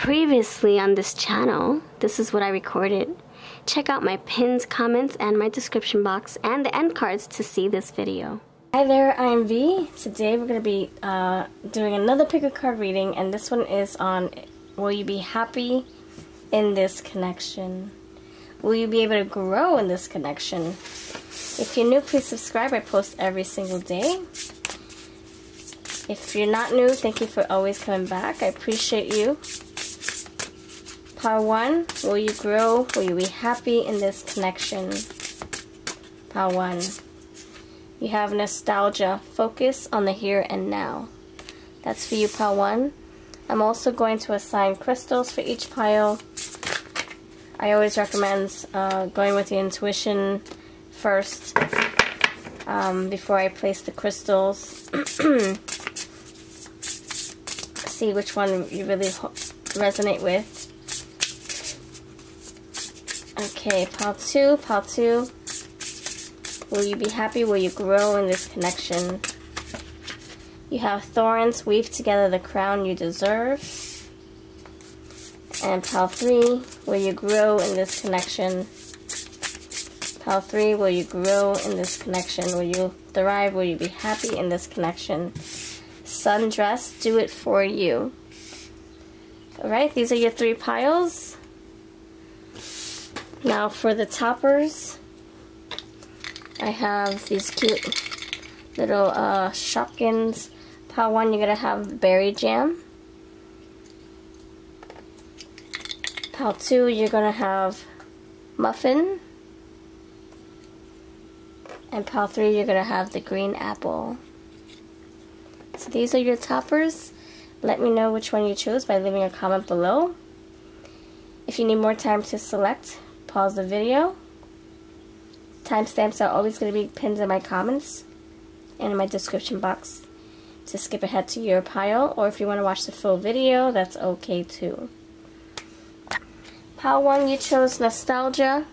previously on this channel, this is what I recorded. Check out my pins, comments, and my description box and the end cards to see this video. Hi there, I'm V. Today we're going to be uh, doing another pick a card reading and this one is on Will you be happy in this connection? Will you be able to grow in this connection? If you're new, please subscribe. I post every single day. If you're not new, thank you for always coming back. I appreciate you. Part 1, will you grow? Will you be happy in this connection? Part 1. You have nostalgia. Focus on the here and now. That's for you, pile 1. I'm also going to assign crystals for each pile. I always recommend uh, going with the intuition first um, before I place the crystals. see which one you really resonate with. Okay, pile 2, pile 2. Will you be happy? Will you grow in this connection? You have thorns, weave together the crown you deserve. And pile 3, will you grow in this connection? Pile 3, will you grow in this connection? Will you thrive? Will you be happy in this connection? sundress do it for you alright these are your three piles now for the toppers I have these cute little uh, Shopkins one you're gonna have berry jam pile two you're gonna have muffin and pile three you're gonna have the green apple so these are your toppers. Let me know which one you chose by leaving a comment below. If you need more time to select, pause the video. Timestamps are always going to be pinned in my comments and in my description box to skip ahead to your pile or if you want to watch the full video that's okay too. Pile 1 you chose Nostalgia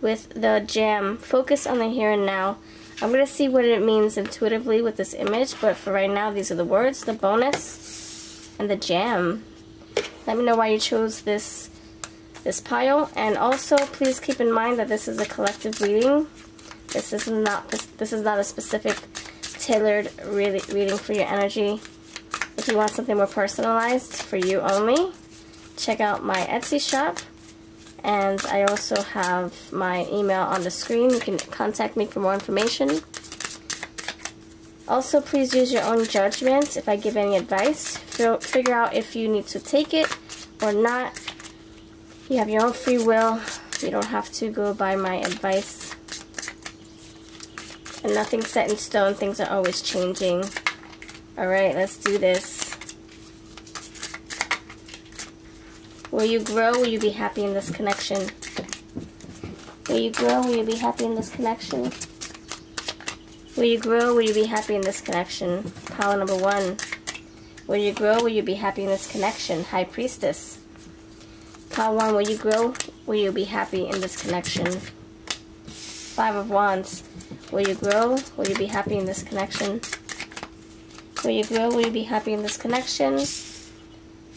with the jam. Focus on the here and now. I'm going to see what it means intuitively with this image, but for right now, these are the words, the bonus, and the jam. Let me know why you chose this this pile, and also please keep in mind that this is a collective reading. This is not this is not a specific tailored reading for your energy. If you want something more personalized for you only, check out my Etsy shop and I also have my email on the screen. You can contact me for more information. Also, please use your own judgment if I give any advice. Figure out if you need to take it or not. You have your own free will. You don't have to go by my advice. And nothing's set in stone. Things are always changing. Alright, let's do this. Will you grow? Will you be happy in this connection? Will you grow? Will you be happy in this connection? Will you grow? Will you be happy in this connection? Pile number one. Will you grow? Will you be happy in this connection? High Priestess. One. Will you grow? Will you be happy in this connection? Five of Wands. Will you grow? Will you be happy in this connection? Will you grow? Will you be happy in this connection?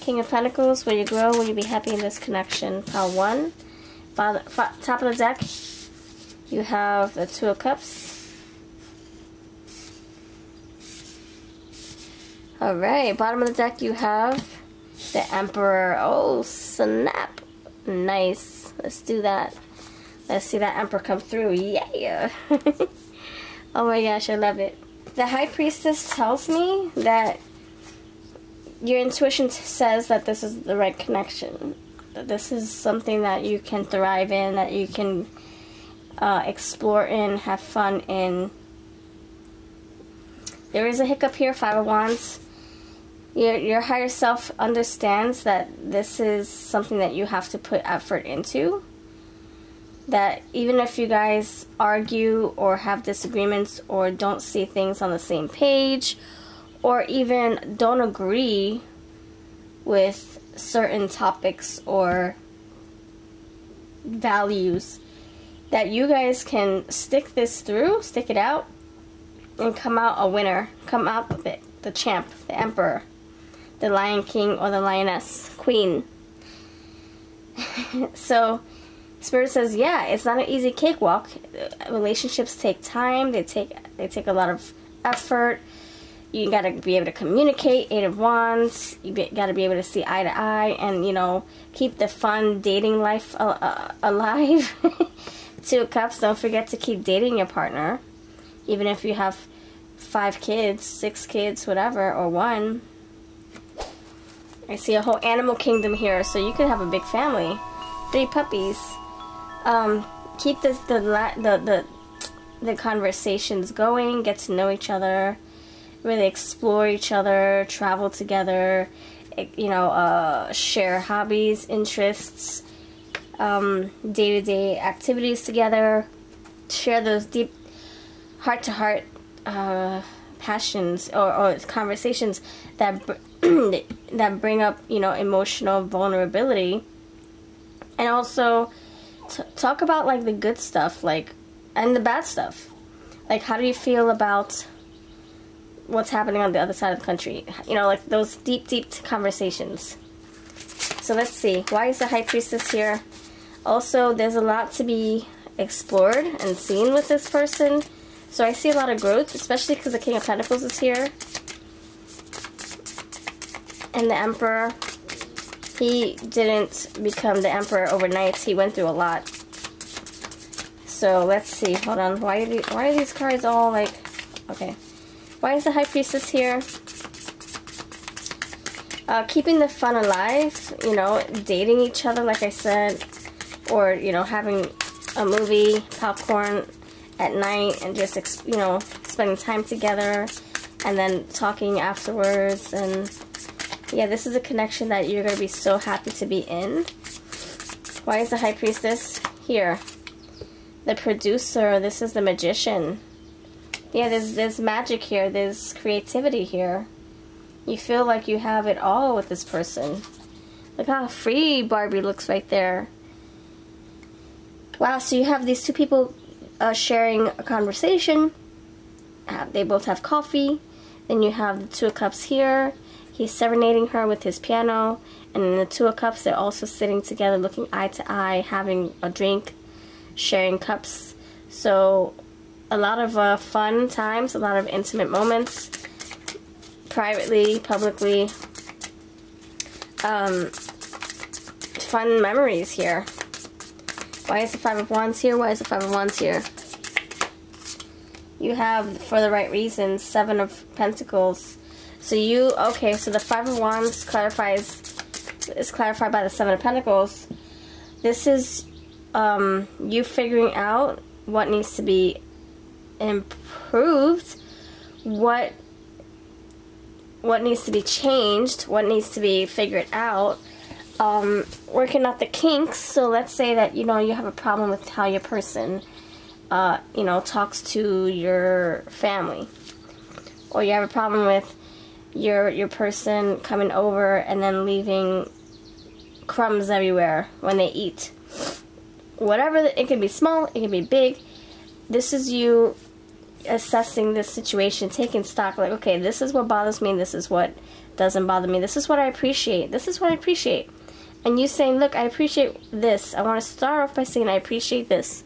King of Pentacles, will you grow? Will you be happy in this connection? Pile 1. top of the deck, you have the Two of Cups. Alright, bottom of the deck you have the Emperor. Oh, snap. Nice. Let's do that. Let's see that Emperor come through. Yeah. oh my gosh, I love it. The High Priestess tells me that your intuition says that this is the right connection. That this is something that you can thrive in, that you can uh, explore in, have fun in. There is a hiccup here, Five of Wands. Your, your higher self understands that this is something that you have to put effort into. That even if you guys argue or have disagreements or don't see things on the same page or even don't agree with certain topics or values that you guys can stick this through, stick it out, and come out a winner. Come out it. The champ, the emperor, the lion king, or the lioness, queen. so Spirit says, yeah, it's not an easy cakewalk. Relationships take time. They take they take a lot of effort. You got to be able to communicate. Eight of Wands. You got to be able to see eye to eye, and you know keep the fun dating life uh, alive. Two of Cups. Don't forget to keep dating your partner, even if you have five kids, six kids, whatever, or one. I see a whole animal kingdom here, so you could have a big family. Three puppies um, keep the the, the the the conversations going, get to know each other, really explore each other, travel together, you know, uh, share hobbies, interests, day to day activities together, share those deep heart to heart passions or, or conversations that that bring up you know emotional vulnerability and also talk about like the good stuff, like and the bad stuff. Like, how do you feel about what's happening on the other side of the country? You know, like those deep, deep conversations. So let's see. Why is the High Priestess here? Also, there's a lot to be explored and seen with this person. So I see a lot of growth, especially because the King of Pentacles is here. And the Emperor he didn't become the emperor overnight. He went through a lot. So let's see. Hold on. Why are, these, why are these cards all like... Okay. Why is the High Priestess here? Uh, keeping the fun alive. You know, dating each other, like I said. Or, you know, having a movie, popcorn at night, and just, you know, spending time together. And then talking afterwards and yeah, this is a connection that you're going to be so happy to be in. Why is the High Priestess here? The producer, this is the magician. Yeah, there's, there's magic here. There's creativity here. You feel like you have it all with this person. Look how free Barbie looks right there. Wow, so you have these two people uh, sharing a conversation. Uh, they both have coffee. Then you have the Two Cups here. He's serenading her with his piano, and in the Two of Cups, they're also sitting together, looking eye to eye, having a drink, sharing cups. So, a lot of uh, fun times, a lot of intimate moments, privately, publicly. Um, fun memories here. Why is the Five of Wands here? Why is the Five of Wands here? You have, for the right reasons, Seven of Pentacles so you, okay, so the Five of Wands clarifies, is clarified by the Seven of Pentacles. This is um, you figuring out what needs to be improved, what what needs to be changed, what needs to be figured out, um, working out the kinks. So let's say that, you know, you have a problem with how your person, uh, you know, talks to your family. Or you have a problem with your your person coming over and then leaving crumbs everywhere when they eat. Whatever, it can be small, it can be big. This is you assessing this situation, taking stock, like, okay, this is what bothers me, this is what doesn't bother me, this is what I appreciate, this is what I appreciate. And you saying, look, I appreciate this. I want to start off by saying I appreciate this.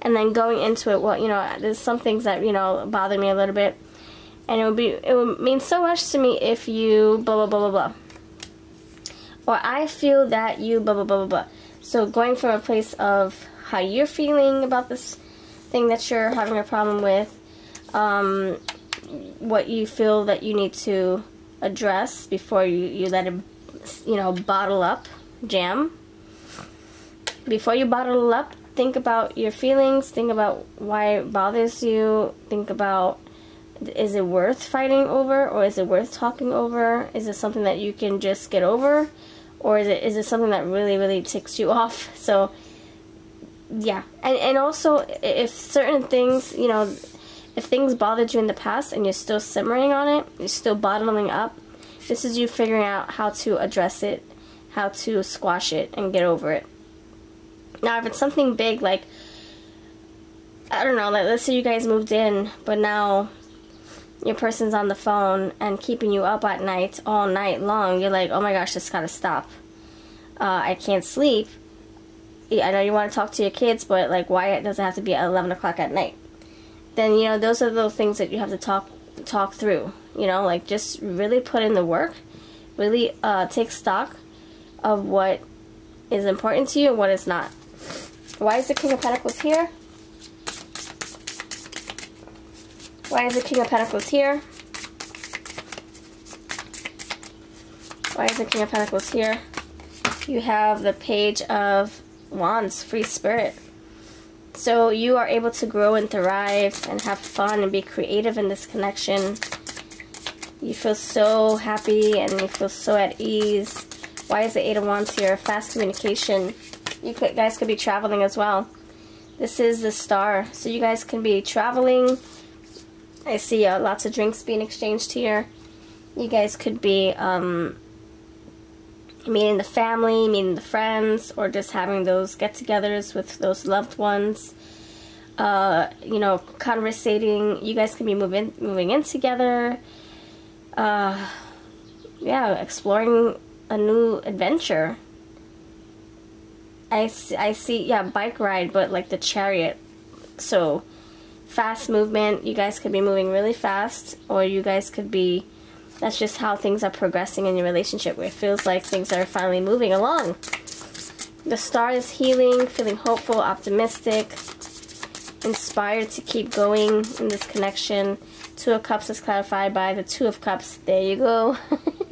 And then going into it, well, you know, there's some things that, you know, bother me a little bit and it would be it would mean so much to me if you blah blah blah blah blah. Or I feel that you blah blah blah blah blah. So going from a place of how you're feeling about this thing that you're having a problem with um, what you feel that you need to address before you, you let it you know bottle up jam. Before you bottle up think about your feelings. Think about why it bothers you. Think about is it worth fighting over or is it worth talking over? Is it something that you can just get over or is it is it something that really really ticks you off? So yeah. And and also if certain things, you know, if things bothered you in the past and you're still simmering on it, you're still bottling up, this is you figuring out how to address it, how to squash it and get over it. Now if it's something big like I don't know, like let's say you guys moved in, but now your person's on the phone and keeping you up at night all night long, you're like, oh my gosh, this gotta stop. uh, I can't sleep. I know you want to talk to your kids, but like, why it doesn't have to be at 11 o'clock at night? Then you know those are the things that you have to talk talk through. You know, like just really put in the work, really uh, take stock of what is important to you and what is not. Why is the King of Pentacles here? Why is the King of Pentacles here? Why is the King of Pentacles here? You have the Page of Wands, Free Spirit. So you are able to grow and thrive and have fun and be creative in this connection. You feel so happy and you feel so at ease. Why is the Eight of Wands here? Fast communication. You guys could be traveling as well. This is the star. So you guys can be traveling. I see uh, lots of drinks being exchanged here. You guys could be um, meeting the family, meeting the friends, or just having those get-togethers with those loved ones. Uh, you know, conversating. You guys can be moving moving in together. Uh, yeah, exploring a new adventure. I see, I see, yeah, bike ride, but like the chariot. So, fast movement. You guys could be moving really fast, or you guys could be that's just how things are progressing in your relationship where it feels like things are finally moving along. The star is healing, feeling hopeful, optimistic, inspired to keep going in this connection. Two of Cups is clarified by the Two of Cups. There you go.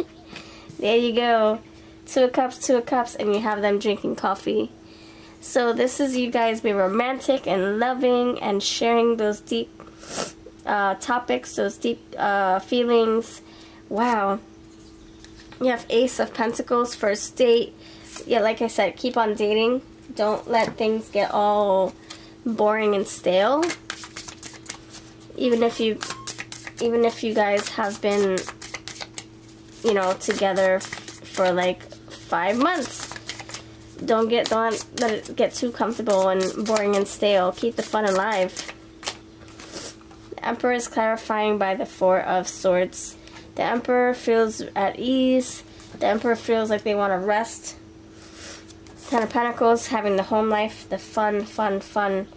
there you go. Two of Cups, Two of Cups, and you have them drinking coffee. So this is you guys being romantic and loving and sharing those deep uh, topics, those deep uh, feelings, Wow. You have Ace of Pentacles, first date. Yeah, like I said, keep on dating. Don't let things get all boring and stale. Even if you, even if you guys have been, you know, together for like five months. Don't get, don't let it get too comfortable and boring and stale. Keep the fun alive. The Emperor is clarifying by the Four of Swords. The Emperor feels at ease. The Emperor feels like they want to rest. Ten of Pentacles, having the home life, the fun, fun, fun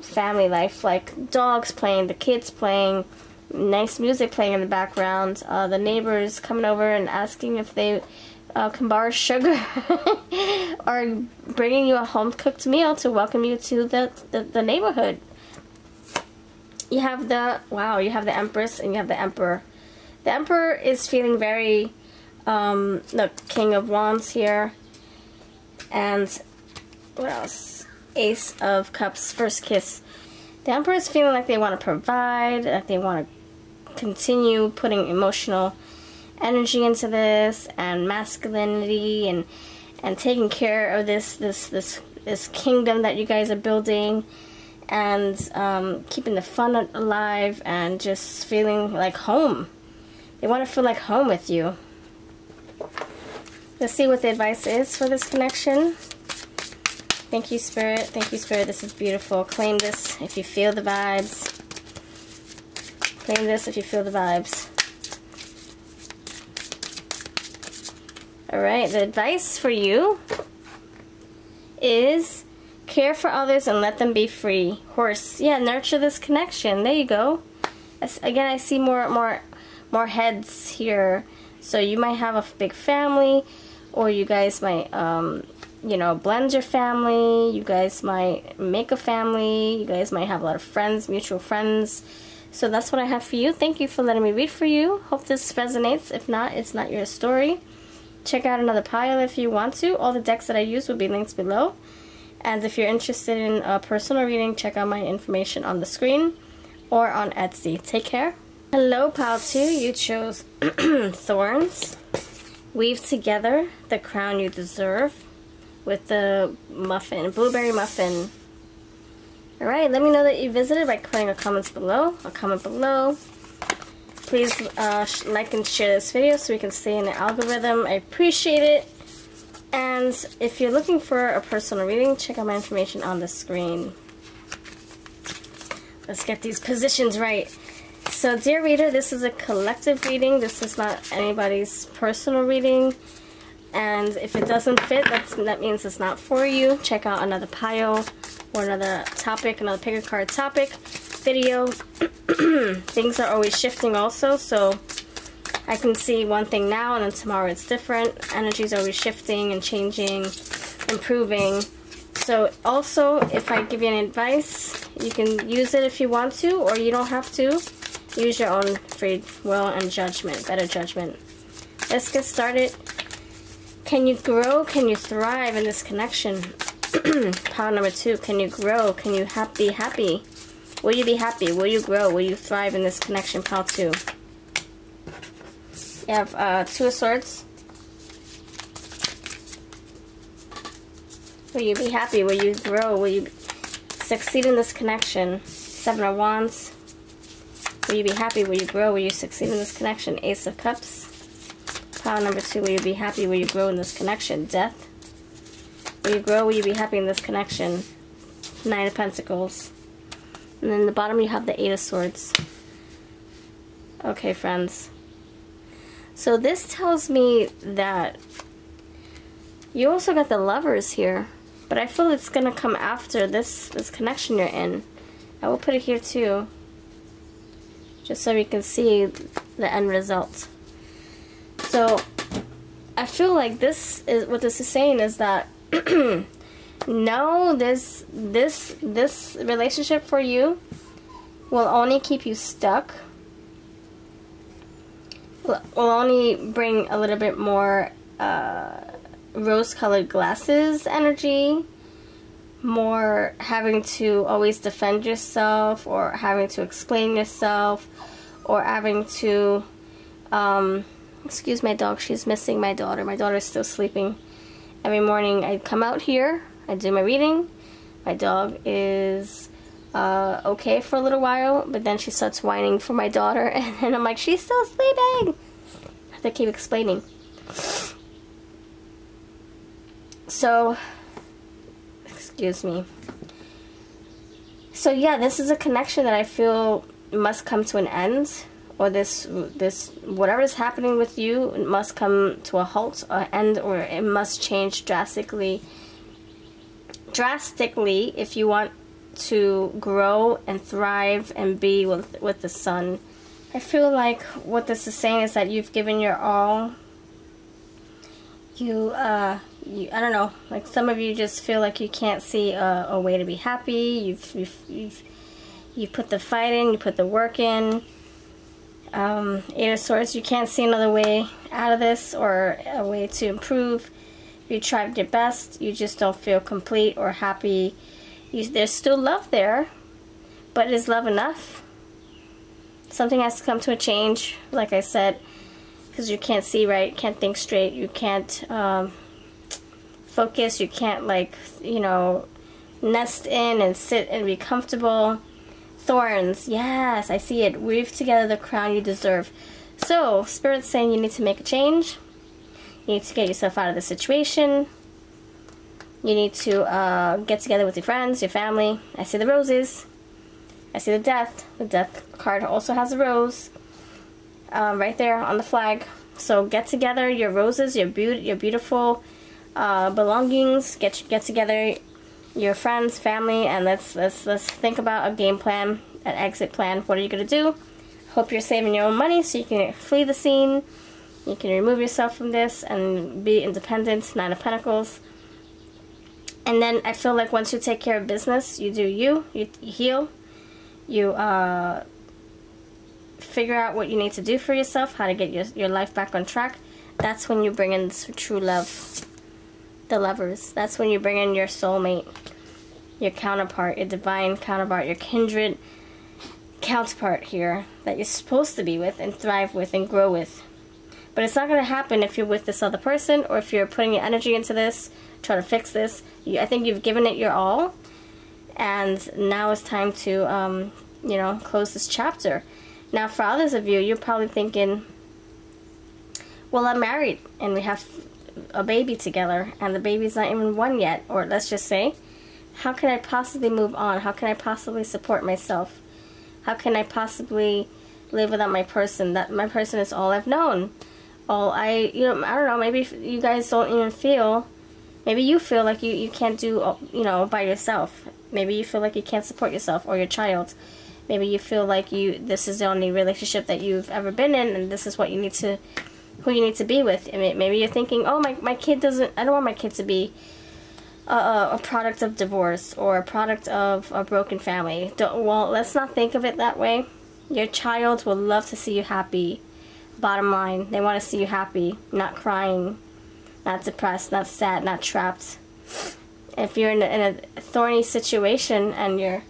family life, like dogs playing, the kids playing, nice music playing in the background, uh, the neighbors coming over and asking if they uh, can sugar, or bringing you a home cooked meal to welcome you to the, the, the neighborhood. You have the, wow, you have the Empress and you have the Emperor. The Emperor is feeling very, um, the King of Wands here. And what else? Ace of Cups, First Kiss. The Emperor is feeling like they want to provide, that they want to continue putting emotional energy into this and masculinity and and taking care of this this this this kingdom that you guys are building and um, keeping the fun alive and just feeling like home they want to feel like home with you. Let's see what the advice is for this connection. Thank you, Spirit. Thank you, Spirit. This is beautiful. Claim this if you feel the vibes. Claim this if you feel the vibes. Alright, the advice for you is care for others and let them be free. Horse, yeah, nurture this connection. There you go. Again, I see more more more heads here. So you might have a big family or you guys might, um, you know, blend your family. You guys might make a family. You guys might have a lot of friends, mutual friends. So that's what I have for you. Thank you for letting me read for you. Hope this resonates. If not, it's not your story. Check out another pile if you want to. All the decks that I use will be linked below. And if you're interested in a personal reading, check out my information on the screen or on Etsy. Take care. Hello, pile 2. You chose Thorns. Weave together the crown you deserve with the muffin, blueberry muffin. Alright, let me know that you visited by putting a comment below, a comment below. Please uh, like and share this video so we can stay in the algorithm. I appreciate it. And if you're looking for a personal reading, check out my information on the screen. Let's get these positions right. So, dear reader, this is a collective reading. This is not anybody's personal reading. And if it doesn't fit, that means it's not for you. Check out another pile or another topic, another pick a card topic video. Things are always shifting also, so I can see one thing now and then tomorrow it's different. Energy is always shifting and changing, improving. So also, if I give you an advice, you can use it if you want to, or you don't have to. Use your own free will and judgment, better judgment. Let's get started. Can you grow? Can you thrive in this connection? Power number two, can you grow? Can you ha be happy? Will you be happy? Will you grow? Will you thrive in this connection? Power two. You have uh, two of swords. Will you be happy? Will you grow? Will you succeed in this connection? Seven of Wands. Will you be happy? Will you grow? Will you succeed in this connection? Ace of Cups. Power number two, will you be happy? Will you grow in this connection? Death. Will you grow? Will you be happy in this connection? Nine of Pentacles. And then the bottom you have the Eight of Swords. Okay, friends. So this tells me that you also got the lovers here. But I feel it's going to come after this, this connection you're in. I will put it here too just so we can see the end result. So I feel like this is what this is saying is that no this this this relationship for you will only keep you stuck. Will only bring a little bit more uh, rose-colored glasses energy more having to always defend yourself or having to explain yourself or having to um, excuse my dog she's missing my daughter. My daughter's still sleeping. Every morning I come out here I do my reading. My dog is uh, okay for a little while but then she starts whining for my daughter and, and I'm like she's still sleeping. To keep explaining. So excuse me. So yeah, this is a connection that I feel must come to an end or this this whatever is happening with you must come to a halt or end or it must change drastically drastically if you want to grow and thrive and be with with the sun. I feel like what this is saying is that you've given your all. You uh you, I don't know, like some of you just feel like you can't see a, a way to be happy. You've, you've, you've, you put the fight in, you put the work in. Um, Eight of Swords, you can't see another way out of this or a way to improve. You tried your best, you just don't feel complete or happy. You, there's still love there, but is love enough? Something has to come to a change, like I said, because you can't see right, can't think straight, you can't um, focus. You can't like, you know, nest in and sit and be comfortable. Thorns, yes, I see it. Weave together the crown you deserve. So, Spirit's saying you need to make a change. You need to get yourself out of the situation. You need to uh, get together with your friends, your family. I see the roses. I see the death. The death card also has a rose um, right there on the flag. So get together your roses, your, be your beautiful uh, belongings, get get together your friends, family, and let's let's let's think about a game plan, an exit plan. What are you gonna do? Hope you're saving your own money so you can flee the scene. You can remove yourself from this and be independent. Nine of Pentacles. And then I feel like once you take care of business, you do you. You, heal. You uh, figure out what you need to do for yourself, how to get your, your life back on track. That's when you bring in true love the lovers. That's when you bring in your soulmate, your counterpart, your divine counterpart, your kindred counterpart here that you're supposed to be with and thrive with and grow with. But it's not going to happen if you're with this other person or if you're putting your energy into this, trying to fix this. You, I think you've given it your all, and now it's time to, um, you know, close this chapter. Now, for others of you, you're probably thinking, well, I'm married and we have a baby together and the baby's not even one yet, or let's just say, how can I possibly move on? How can I possibly support myself? How can I possibly live without my person? That my person is all I've known. Oh, I, you know, I don't know, maybe you guys don't even feel, maybe you feel like you, you can't do, uh, you know, by yourself. Maybe you feel like you can't support yourself or your child. Maybe you feel like you, this is the only relationship that you've ever been in and this is what you need to, who you need to be with. I mean, maybe you're thinking, oh, my, my kid doesn't, I don't want my kid to be a, a product of divorce or a product of a broken family. Don't, well, let's not think of it that way. Your child will love to see you happy Bottom line, they want to see you happy, not crying, not depressed, not sad, not trapped. If you're in a, in a thorny situation and you're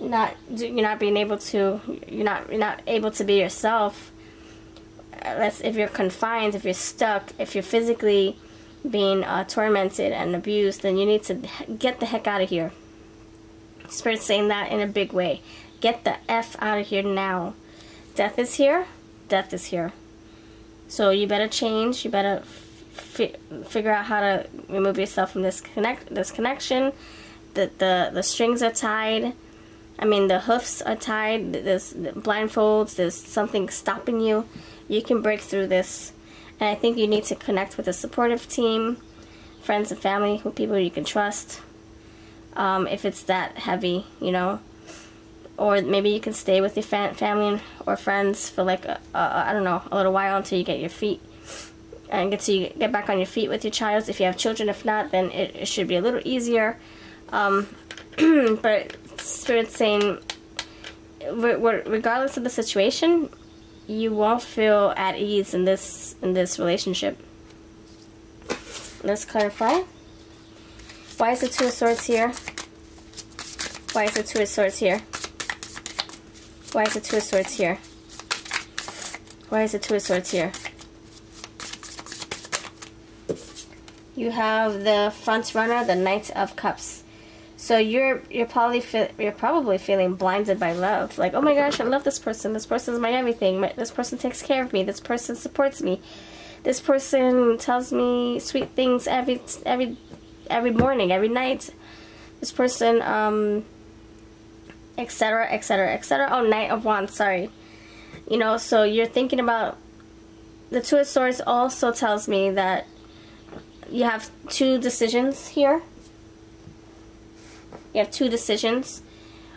not you're not being able to you're not you're not able to be yourself that's if you're confined if you're stuck if you're physically being uh, tormented and abused then you need to get the heck out of here. Spirit saying that in a big way. Get the f out of here now. Death is here death is here. So you better change. You better figure out how to remove yourself from this connect this connection. The the the strings are tied. I mean the hoofs are tied. There's blindfolds. There's something stopping you. You can break through this, and I think you need to connect with a supportive team, friends and family, people you can trust. Um, if it's that heavy, you know, or maybe you can stay with your family or friends for like I don't know a little while until you get your feet and get to get back on your feet with your child. If you have children if not then it, it should be a little easier. Um, but spirit's saying regardless of the situation you won't feel at ease in this in this relationship. Let's clarify. Why is the two of swords here? Why is the two of swords here why is the Two of Swords here? Why is the Two of Swords here? You have the front runner, the Knight of Cups. So you're you're probably you're probably feeling blinded by love. Like, oh my gosh, I love this person. This person's my everything. My, this person takes care of me. This person supports me. This person tells me sweet things every every every morning, every night. This person um, etc etc etc oh knight of wands sorry. You know so you're thinking about the two of swords also tells me that you have two decisions here. You have two decisions.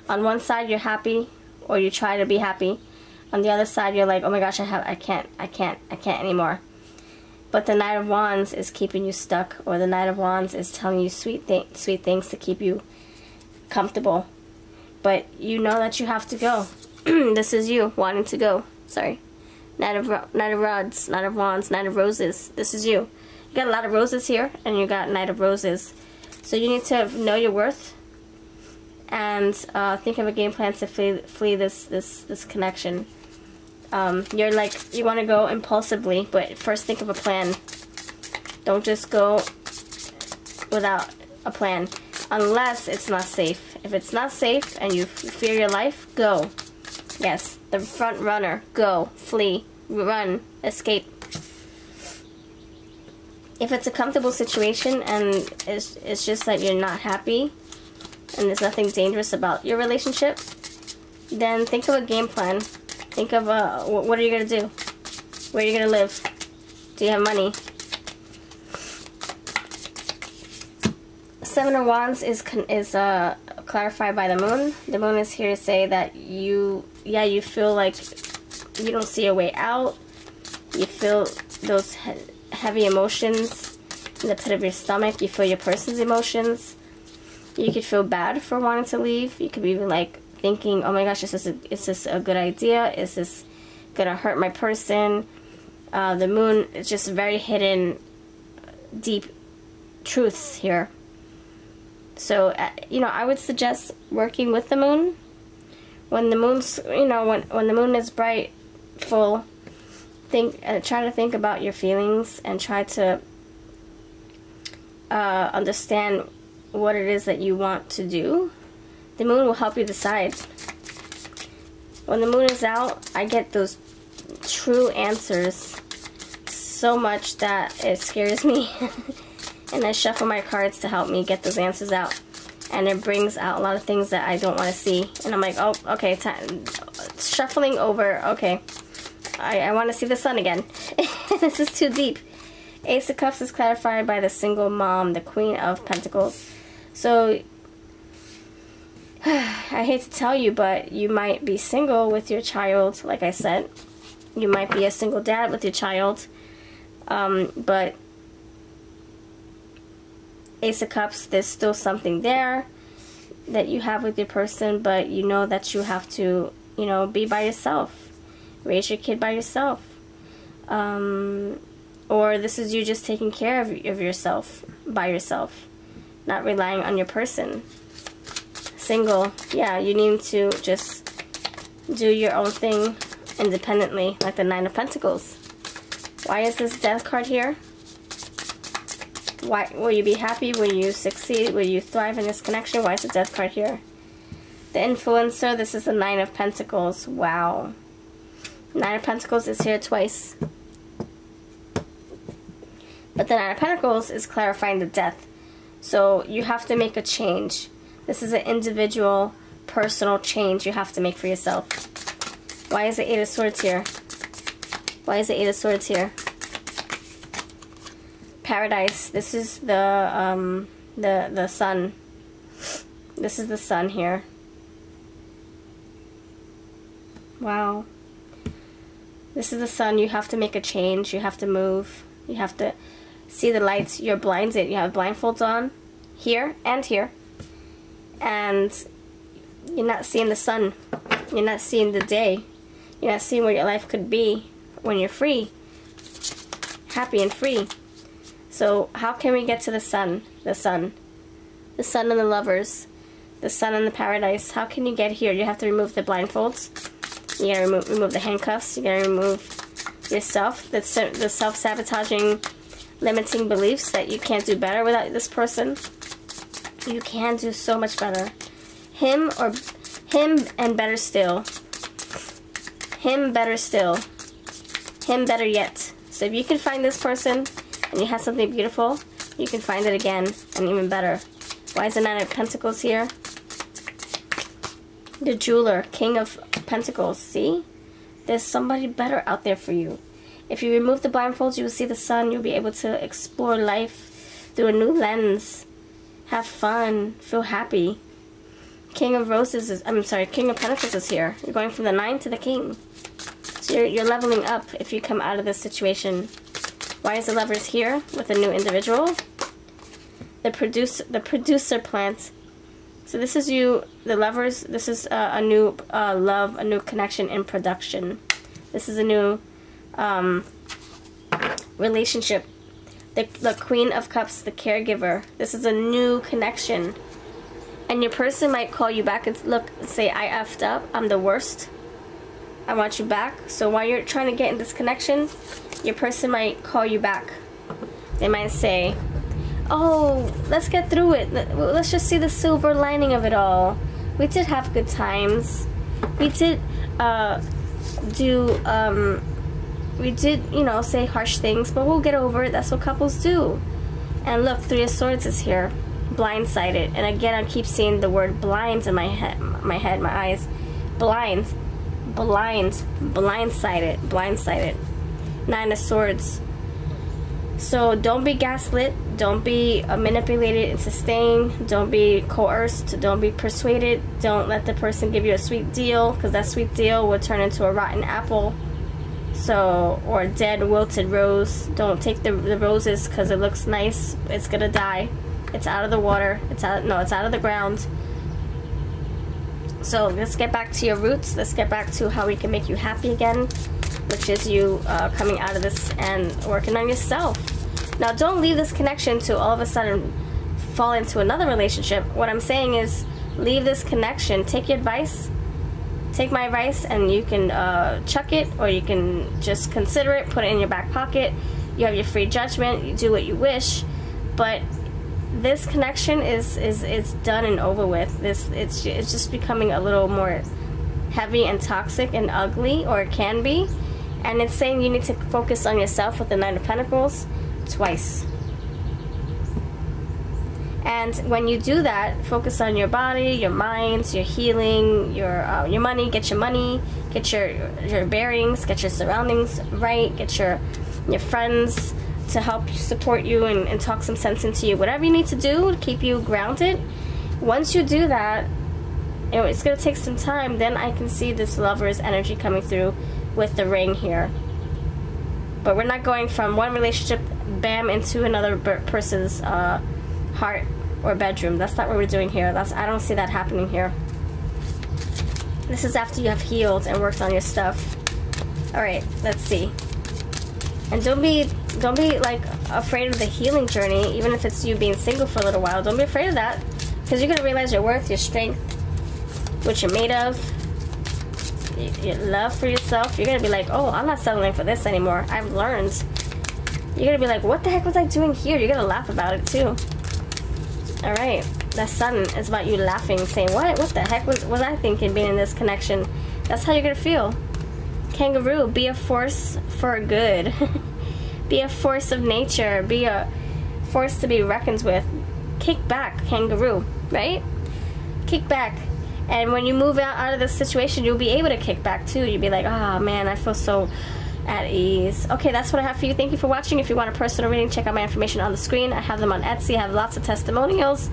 On one side you're happy or you try to be happy. On the other side you're like oh my gosh I have I can't I can't I can't anymore. But the Knight of Wands is keeping you stuck or the Knight of Wands is telling you sweet, th sweet things to keep you comfortable but you know that you have to go. this is you wanting to go. Sorry. Knight of, Knight of Rods, Knight of Wands, Knight of Roses. This is you. You got a lot of roses here, and you got Knight of Roses. So you need to know your worth and uh, think of a game plan to flee, flee this, this, this connection. Um, you're like, you want to go impulsively, but first think of a plan. Don't just go without a plan unless it's not safe. If it's not safe and you fear your life, go. Yes, the front runner, go, flee, run, escape. If it's a comfortable situation and it's, it's just that you're not happy and there's nothing dangerous about your relationship, then think of a game plan. Think of a, what are you going to do? Where are you going to live? Do you have money? Seven of Wands is is uh, clarified by the moon. The moon is here to say that you, yeah, you feel like you don't see a way out. You feel those he heavy emotions in the pit of your stomach. You feel your person's emotions. You could feel bad for wanting to leave. You could be like thinking, oh my gosh, is this a, is this a good idea? Is this gonna hurt my person? Uh, the moon is just very hidden, deep truths here. So, uh, you know, I would suggest working with the moon. When the moon's, you know, when, when the moon is bright, full, think, uh, try to think about your feelings and try to uh, understand what it is that you want to do. The moon will help you decide. When the moon is out, I get those true answers so much that it scares me. and I shuffle my cards to help me get those answers out. And it brings out a lot of things that I don't want to see. And I'm like, oh, okay, time. shuffling over, okay. I, I want to see the sun again. this is too deep. Ace of Cups is clarified by the single mom, the Queen of Pentacles. So, I hate to tell you, but you might be single with your child, like I said. You might be a single dad with your child. Um, but Ace of Cups, there's still something there that you have with your person, but you know that you have to, you know, be by yourself. Raise your kid by yourself. Um, or this is you just taking care of, of yourself by yourself, not relying on your person. Single, yeah, you need to just do your own thing independently, like the Nine of Pentacles. Why is this Death card here? Why will you be happy? Will you succeed? Will you thrive in this connection? Why is the Death card here? The Influencer, this is the Nine of Pentacles. Wow. Nine of Pentacles is here twice. But the Nine of Pentacles is clarifying the death. So you have to make a change. This is an individual, personal change you have to make for yourself. Why is the Eight of Swords here? Why is the Eight of Swords here? Paradise. This is the um, the the sun. This is the sun here. Wow. This is the sun. You have to make a change. You have to move. You have to see the lights. You're blinded. You have blindfolds on here and here. And you're not seeing the sun. You're not seeing the day. You're not seeing what your life could be when you're free. Happy and free. So how can we get to the sun? The sun. The sun and the lovers. The sun and the paradise. How can you get here? You have to remove the blindfolds. You gotta remove, remove the handcuffs. You gotta remove yourself. The, the self-sabotaging, limiting beliefs that you can't do better without this person. You can do so much better. Him or him and better still. Him better still. Him better yet. So if you can find this person and you have something beautiful, you can find it again and even better. Why is the Nine of Pentacles here? The jeweler, King of Pentacles. See? There's somebody better out there for you. If you remove the blindfolds, you will see the sun. You'll be able to explore life through a new lens. Have fun. Feel happy. King of Roses is, I'm sorry, King of Pentacles is here. You're going from the Nine to the King. So you're, you're leveling up if you come out of this situation. Why is the Lovers here with a new individual? The producer, the producer plants. so this is you, the lovers. This is uh, a new uh, love, a new connection in production. This is a new um, relationship. The, the Queen of Cups, the caregiver. This is a new connection. And your person might call you back and look, say, I effed up. I'm the worst. I want you back. So while you're trying to get in this connection, your person might call you back. They might say, oh, let's get through it. Let's just see the silver lining of it all. We did have good times. We did uh, do, um, we did, you know, say harsh things, but we'll get over it. That's what couples do. And look, Three of Swords is here. Blindsided. And again, I keep seeing the word blind in my head, my head, my eyes. Blind. Blind. Blindsided. Blindsided. Nine of Swords so don't be gaslit, don't be uh, manipulated and sustained, don't be coerced, don't be persuaded, don't let the person give you a sweet deal because that sweet deal will turn into a rotten apple. So, or a dead wilted rose. Don't take the, the roses because it looks nice. It's gonna die. It's out of the water. It's out. No, it's out of the ground. So let's get back to your roots. Let's get back to how we can make you happy again which is you uh, coming out of this and working on yourself. Now, don't leave this connection to all of a sudden fall into another relationship. What I'm saying is leave this connection. Take your advice. Take my advice and you can uh, chuck it or you can just consider it, put it in your back pocket. You have your free judgment. You do what you wish. But this connection is, is, is done and over with. This it's, it's just becoming a little more heavy and toxic and ugly, or it can be. And it's saying you need to focus on yourself with the Nine of Pentacles twice. And And when you do that, focus on your body, your mind, your healing, your uh, your money. Get your money, get your your bearings, get your surroundings right, get your your friends to help support you and, and talk some sense into you. Whatever you need to do to keep you grounded. Once you do that, it's gonna take some time. Then I can see this lover's energy coming through with the ring here. But we're not going from one relationship, bam, into another person's. Uh, heart or bedroom. That's not what we're doing here. That's I don't see that happening here. This is after you have healed and worked on your stuff. Alright, let's see. And don't be don't be like afraid of the healing journey, even if it's you being single for a little while. Don't be afraid of that. Because you're gonna realize your worth, your strength, what you're made of, your love for yourself. You're gonna be like, oh, I'm not settling for this anymore. I've learned. You're gonna be like, what the heck was I doing here? You're gonna laugh about it too. Alright, the sun is about you laughing, saying, what, what the heck was, was I thinking being in this connection? That's how you're gonna feel. Kangaroo, be a force for good. be a force of nature. Be a force to be reckoned with. Kick back, kangaroo, right? Kick back. And when you move out, out of this situation, you'll be able to kick back too. You'll be like, oh man, I feel so at ease. Okay, that's what I have for you. Thank you for watching. If you want a personal reading, check out my information on the screen. I have them on Etsy. I have lots of testimonials.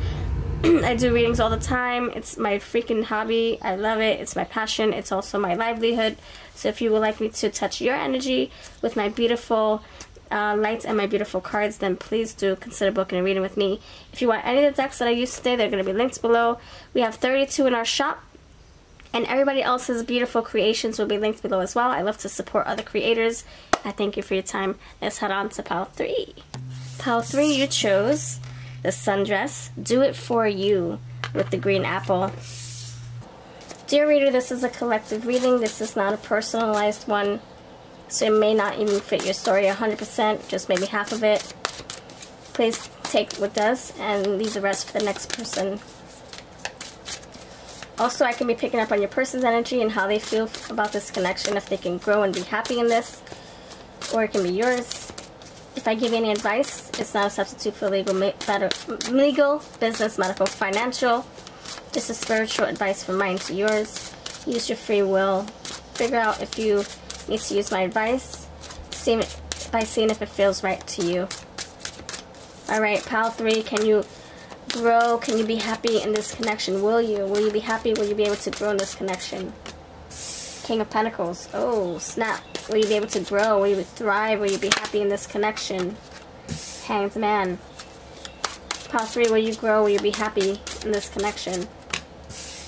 I do readings all the time. It's my freaking hobby. I love it. It's my passion. It's also my livelihood. So if you would like me to touch your energy with my beautiful uh, lights and my beautiful cards, then please do consider booking a reading with me. If you want any of the decks that I used today, they're going to be linked below. We have 32 in our shop. And everybody else's beautiful creations will be linked below as well. I love to support other creators. I thank you for your time. Let's head on to pile three. Pile three, you chose the sundress. Do it for you with the green apple. Dear reader, this is a collective reading. This is not a personalized one. So it may not even fit your story 100%, just maybe half of it. Please take what does and leave the rest for the next person. Also, I can be picking up on your person's energy and how they feel about this connection, if they can grow and be happy in this, or it can be yours. If I give you any advice, it's not a substitute for legal, legal business, medical, financial. This is spiritual advice from mine to yours. Use your free will. Figure out if you need to use my advice see by seeing if it feels right to you. Alright, pal 3, can you grow? Can you be happy in this connection? Will you? Will you be happy? Will you be able to grow in this connection? King of Pentacles. Oh, snap. Will you be able to grow? Will you thrive? Will you be happy in this connection? Hanged Man. Pile 3, will you grow? Will you be happy in this connection?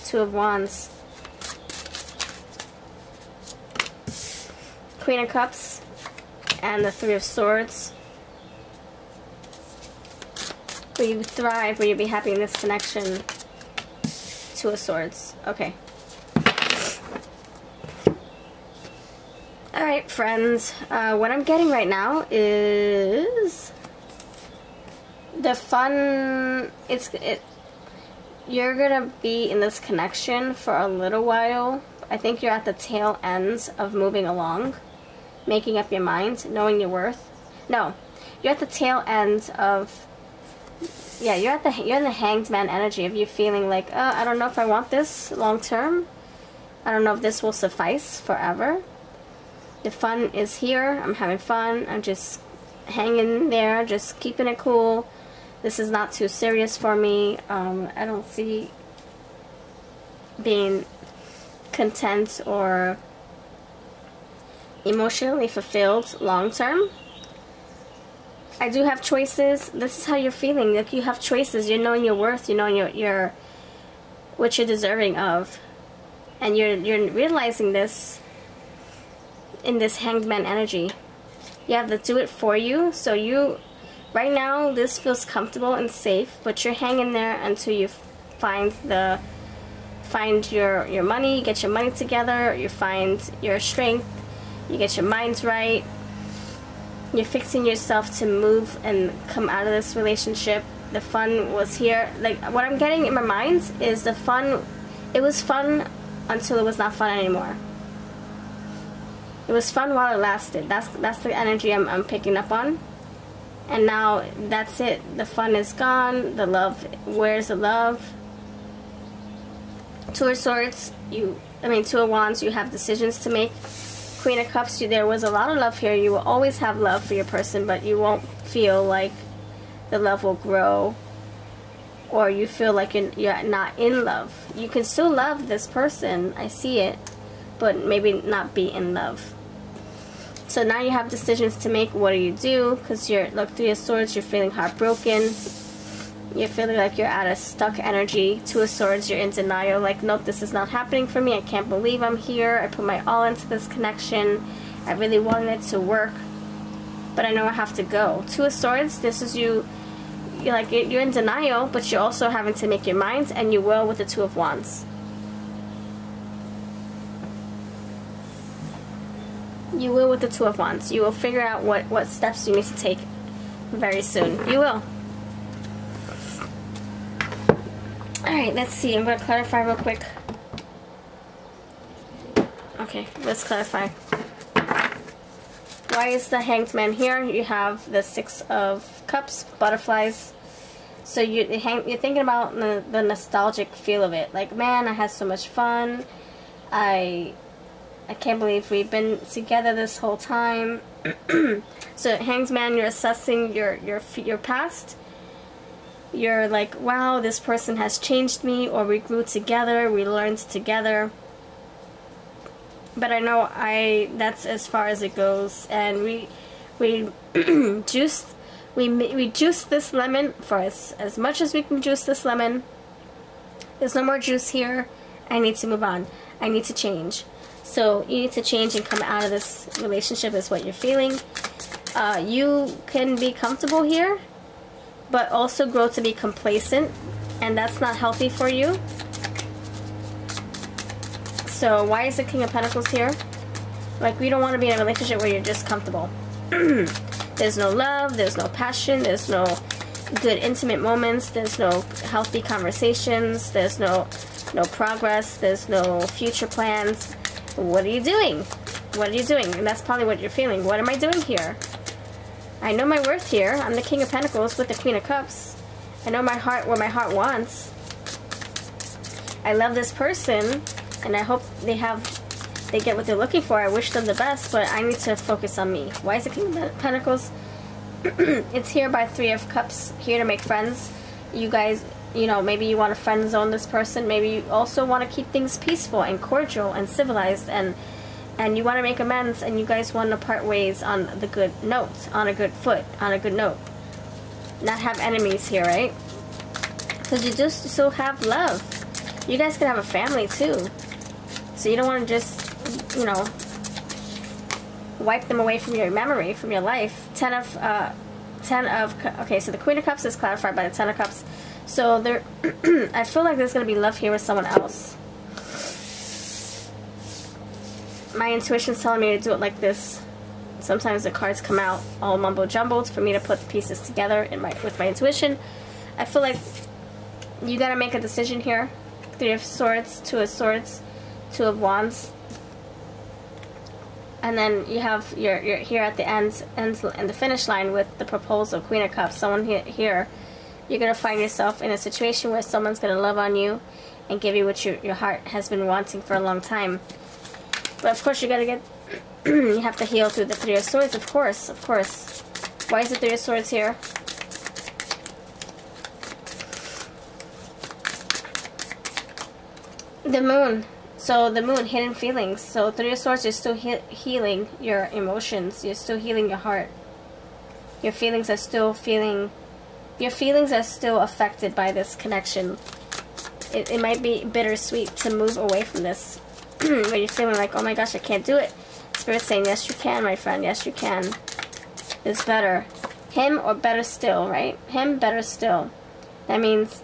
Two of Wands. Queen of Cups. And the Three of Swords. Will you thrive? Will you be happy in this connection? Two of Swords. Okay. Alright, friends. Uh, what I'm getting right now is the fun. It's it. You're gonna be in this connection for a little while. I think you're at the tail ends of moving along, making up your mind, knowing your worth. No, you're at the tail end of yeah, you're at the you're in the hanged man energy of you feeling like, oh, I don't know if I want this long term. I don't know if this will suffice forever. The fun is here. I'm having fun. I'm just hanging there, just keeping it cool. This is not too serious for me. Um, I don't see being content or emotionally fulfilled long term. I do have choices. This is how you're feeling. Like you have choices. You're knowing your worth. You know your your what you're deserving of, and you're you're realizing this in this hanged man energy. You have to do it for you. So you, right now, this feels comfortable and safe, but you're hanging there until you find the find your your money, get your money together, you find your strength, you get your minds right, you're fixing yourself to move and come out of this relationship. The fun was here. Like, what I'm getting in my mind is the fun, it was fun until it was not fun anymore. It was fun while it lasted. That's that's the energy I'm, I'm picking up on. and now that's it. The fun is gone. The love where's the love? Two of swords you i mean two of wands you have decisions to make. Queen of cups you there was a lot of love here. You will always have love for your person but you won't feel like the love will grow. Or you feel like you're, you're not in love. You can still love this person. I see it. But maybe not be in love so now you have decisions to make. What do you do? Because you're, look, Three of Swords, you're feeling heartbroken. You're feeling like you're out of stuck energy. Two of Swords, you're in denial. Like, nope, this is not happening for me. I can't believe I'm here. I put my all into this connection. I really wanted it to work. But I know I have to go. Two of Swords, this is you you're like you're in denial, but you're also having to make your mind, and you will with the Two of Wands. You will with the Two of Wands. You will figure out what, what steps you need to take very soon. You will. Alright, let's see. I'm going to clarify real quick. Okay, let's clarify. Why is the Hanged Man here? You have the Six of Cups, butterflies. So you, you're thinking about the, the nostalgic feel of it. Like, man, I had so much fun. I I can't believe we've been together this whole time. so Hangsman, you're assessing your your your past. You're like, wow, this person has changed me, or we grew together, we learned together. But I know I that's as far as it goes, and we we juiced we we juiced this lemon for as as much as we can juice this lemon. There's no more juice here. I need to move on. I need to change. So you need to change and come out of this relationship is what you're feeling. Uh, you can be comfortable here, but also grow to be complacent, and that's not healthy for you. So why is the King of Pentacles here? Like, we don't want to be in a relationship where you're just comfortable. there's no love, there's no passion, there's no good intimate moments, there's no healthy conversations, there's no no progress, there's no future plans what are you doing? What are you doing? And that's probably what you're feeling. What am I doing here? I know my worth here. I'm the King of Pentacles with the Queen of Cups. I know my heart, what my heart wants. I love this person, and I hope they have, they get what they're looking for. I wish them the best, but I need to focus on me. Why is the King of Pentacles? it's here by Three of Cups, here to make friends. You guys you know, maybe you want to friend zone this person. Maybe you also want to keep things peaceful and cordial and civilized and and you want to make amends and you guys want to part ways on the good note, on a good foot, on a good note. Not have enemies here, right? Because you just still have love. You guys can have a family too. So you don't want to just, you know, wipe them away from your memory, from your life. Ten of, uh, ten of, okay, so the Queen of Cups is clarified by the Ten of Cups. So there, I feel like there's going to be love here with someone else. My intuition's telling me to do it like this. Sometimes the cards come out all mumbo jumbled for me to put the pieces together in my with my intuition. I feel like you got to make a decision here. Three of Swords, Two of Swords, Two of Wands. And then you have your, your here at the end, end and the finish line with the proposal, Queen of Cups. Someone here, here you're going to find yourself in a situation where someone's going to love on you and give you what your, your heart has been wanting for a long time. But of course, you got to get, you have to heal through the Three of Swords, of course, of course. Why is the Three of Swords here? The Moon. So the Moon, hidden feelings. So Three of Swords, you're still he healing your emotions. You're still healing your heart. Your feelings are still feeling your feelings are still affected by this connection. It, it might be bittersweet to move away from this. when you're feeling like, oh my gosh, I can't do it. Spirit saying, yes you can, my friend, yes you can. It's better. Him or better still, right? Him, better still. That means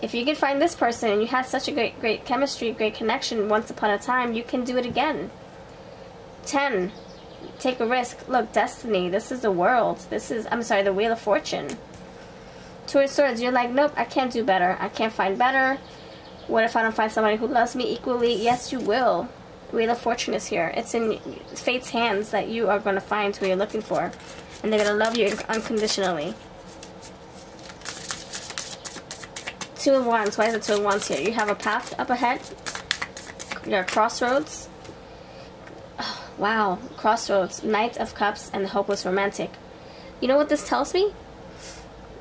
if you can find this person and you had such a great, great chemistry, great connection once upon a time, you can do it again. 10. Take a risk. Look, destiny. This is the world. This is, I'm sorry, the Wheel of Fortune. Two Swords, you're like, nope, I can't do better. I can't find better. What if I don't find somebody who loves me equally? Yes, you will. Wheel of Fortune is here. It's in fate's hands that you are going to find who you're looking for. And they're going to love you unconditionally. Two of Wands. Why is it Two of Wands here? You have a path up ahead. You're at crossroads. Oh, wow. Crossroads. Knight of Cups and the Hopeless Romantic. You know what this tells me?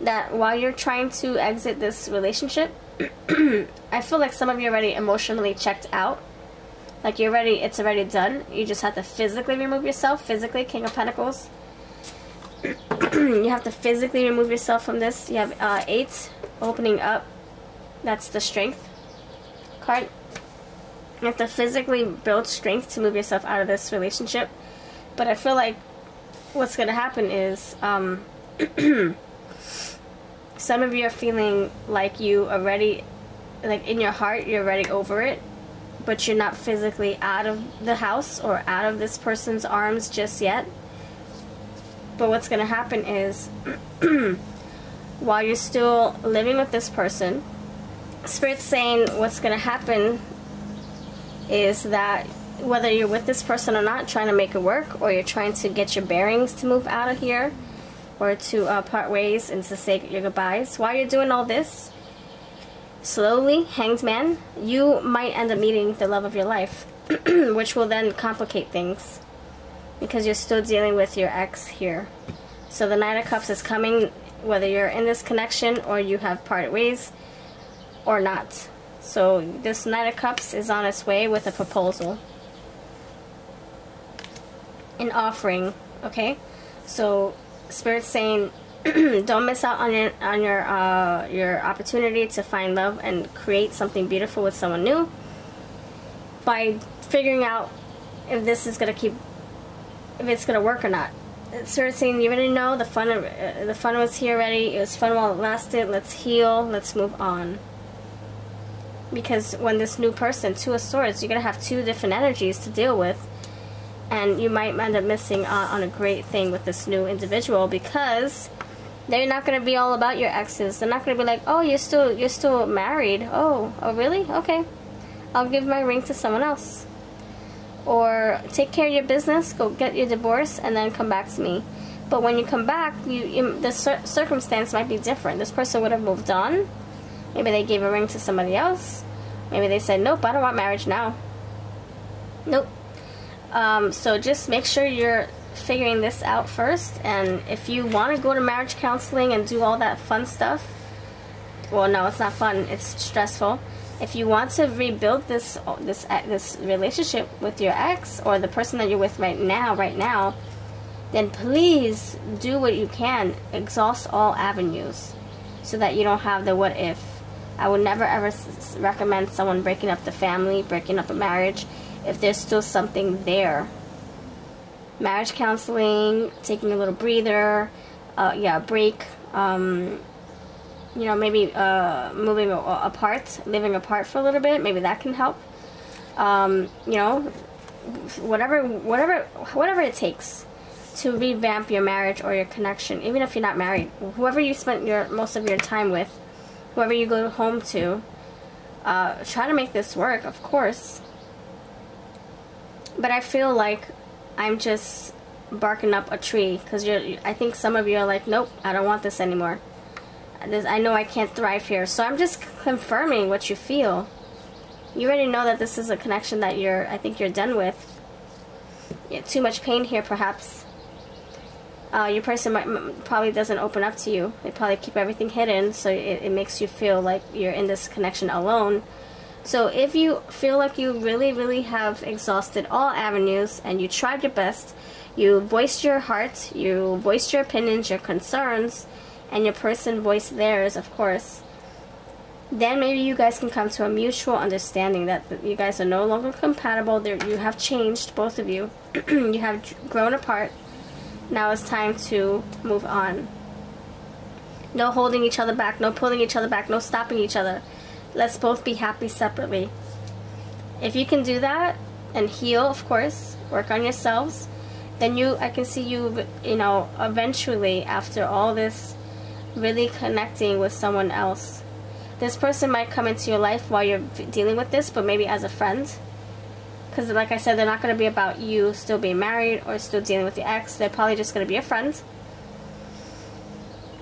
That while you're trying to exit this relationship, I feel like some of you are already emotionally checked out. Like you're ready, it's already done. You just have to physically remove yourself. Physically, King of Pentacles. you have to physically remove yourself from this. You have uh, eight opening up. That's the strength card. You have to physically build strength to move yourself out of this relationship. But I feel like what's going to happen is um, some of you are feeling like you already, like in your heart, you're already over it. But you're not physically out of the house or out of this person's arms just yet. But what's going to happen is while you're still living with this person, Spirit's saying what's going to happen is that whether you're with this person or not, trying to make it work, or you're trying to get your bearings to move out of here, or to uh, part ways and to say your goodbyes, while you're doing all this, slowly, hanged man, you might end up meeting the love of your life, which will then complicate things because you're still dealing with your ex here. So the Knight of Cups is coming whether you're in this connection or you have parted ways or not. So this Knight of Cups is on its way with a proposal. An offering, okay? So Spirit's saying don't miss out on your on your uh, your opportunity to find love and create something beautiful with someone new by figuring out if this is gonna keep if it's gonna work or not. Spirit's saying you already know the fun uh, the fun was here already. It was fun while it lasted. Let's heal. Let's move on because when this new person, Two of Swords, you're to have two different energies to deal with. And you might end up missing out on a great thing with this new individual because they're not going to be all about your exes. They're not going to be like, oh, you're still, you're still married. Oh, oh, really? Okay. I'll give my ring to someone else. Or take care of your business, go get your divorce, and then come back to me. But when you come back, you, you the cir circumstance might be different. This person would have moved on Maybe they gave a ring to somebody else. Maybe they said, nope, I don't want marriage now. Nope. Um, so just make sure you're figuring this out first. And if you want to go to marriage counseling and do all that fun stuff, well, no, it's not fun. It's stressful. If you want to rebuild this this this relationship with your ex or the person that you're with right now, right now, then please do what you can. Exhaust all avenues so that you don't have the what if I would never ever recommend someone breaking up the family, breaking up a marriage, if there's still something there. Marriage counseling, taking a little breather, uh, yeah, a break, um, you know, maybe uh, moving apart, living apart for a little bit, maybe that can help. Um, you know, whatever, whatever, whatever it takes to revamp your marriage or your connection, even if you're not married, whoever you spent your most of your time with, whoever you go home to, uh, try to make this work, of course. But I feel like I'm just barking up a tree because you're. I think some of you are like, nope, I don't want this anymore. This, I know I can't thrive here, so I'm just confirming what you feel. You already know that this is a connection that you're. I think you're done with. Too much pain here, perhaps uh, your person might, probably doesn't open up to you. They probably keep everything hidden, so it, it makes you feel like you're in this connection alone. So if you feel like you really, really have exhausted all avenues and you tried your best, you voiced your heart, you voiced your opinions, your concerns, and your person voiced theirs, of course, then maybe you guys can come to a mutual understanding that you guys are no longer compatible. You have changed, both of you. you have grown apart now it's time to move on. No holding each other back, no pulling each other back, no stopping each other. Let's both be happy separately. If you can do that and heal, of course, work on yourselves, then you I can see you, you know, eventually after all this really connecting with someone else. This person might come into your life while you're dealing with this, but maybe as a friend because like I said, they're not going to be about you still being married or still dealing with the ex. They're probably just going to be a friend.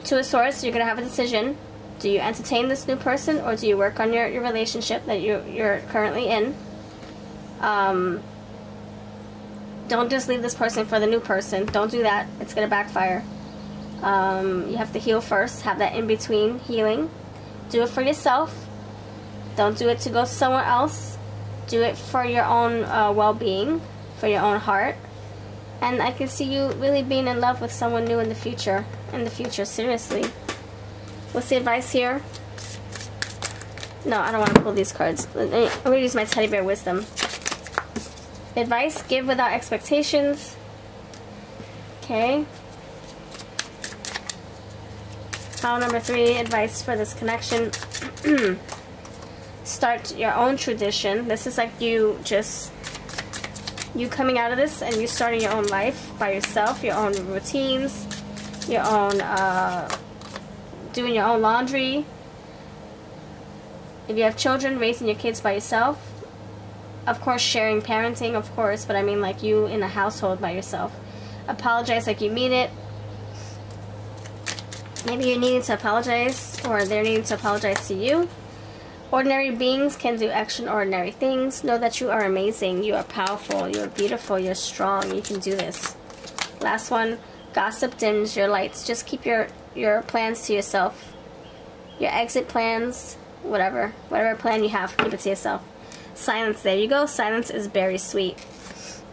Two of Swords, you're going to have a decision. Do you entertain this new person or do you work on your, your relationship that you, you're currently in? Um, don't just leave this person for the new person. Don't do that. It's going to backfire. Um, you have to heal first. Have that in-between healing. Do it for yourself. Don't do it to go somewhere else. Do it for your own uh, well-being, for your own heart. And I can see you really being in love with someone new in the future. In the future, seriously. What's the advice here? No, I don't want to pull these cards. I'm going to use my teddy bear wisdom. Advice, give without expectations. Okay. File number three, advice for this connection. Start your own tradition. This is like you just, you coming out of this and you starting your own life by yourself, your own routines, your own, uh, doing your own laundry. If you have children, raising your kids by yourself. Of course sharing parenting of course but I mean like you in a household by yourself. Apologize like you mean it. Maybe you're needing to apologize or they're needing to apologize to you. Ordinary beings can do extraordinary things. Know that you are amazing. You are powerful. You're beautiful. You're strong. You can do this. Last one gossip dims your lights. Just keep your your plans to yourself your exit plans whatever whatever plan you have keep it to yourself Silence, there you go. Silence is very sweet.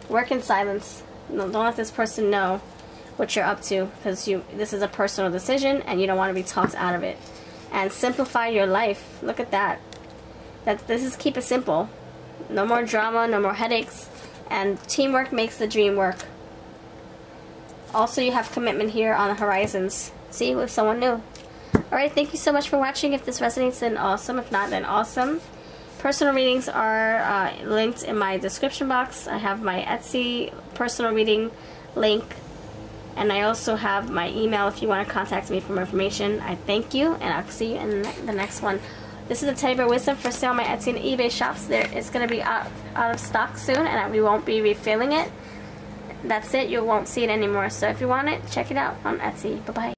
Work in silence. Don't let this person know what you're up to because you this is a personal decision and you don't want to be talked out of it. And simplify your life. Look at that. That this is keep it simple. No more drama, no more headaches, and teamwork makes the dream work. Also, you have commitment here on the horizons. See, with someone new. Alright, thank you so much for watching. If this resonates, then awesome. If not, then awesome. Personal readings are uh, linked in my description box. I have my Etsy personal reading link and I also have my email if you want to contact me for more information. I thank you and I'll see you in the next one. This is the Teddy Bear Wisdom for sale on my Etsy and eBay shops. There, It's going to be out, out of stock soon and we won't be refilling it. That's it. You won't see it anymore. So if you want it, check it out on Etsy. Bye-bye.